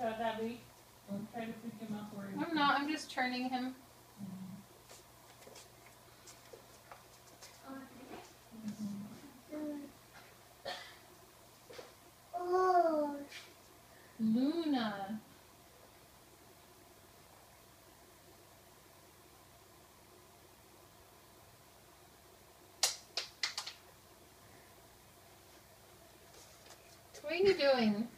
Abby. Don't try to pick him up where he. I'm not. I'm just turning him. Oh, Luna. What are you doing?